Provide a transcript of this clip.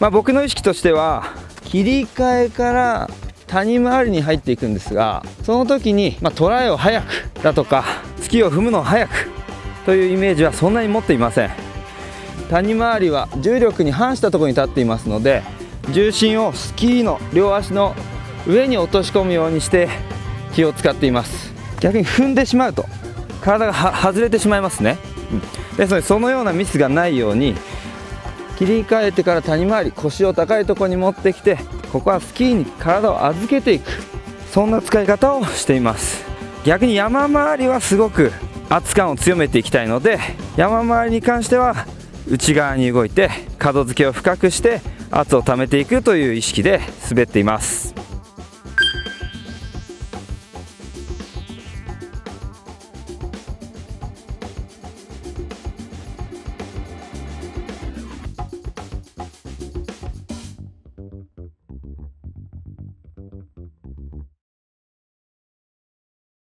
まあ、僕の意識としては切り替えから谷回りに入っていくんですがその時に、まあ、トライを早くだとかスキーを踏むのを早くというイメージはそんなに持っていません。谷回りは重力に反したところに立っていますので重心をスキーの両足の上に落とし込むようにして気を使っています。逆に踏んでしまうと体が外れてしまいますね、うん、ですのでそのようなミスがないように切り替えてから谷回り腰を高いところに持ってきてここはスキーに体を預けていく。そんな使い方をしています。逆に山回りはすごく圧感を強めていきたいので山回りに関しては内側に動いて角付けを深くして圧を溜めていくという意識で滑っています。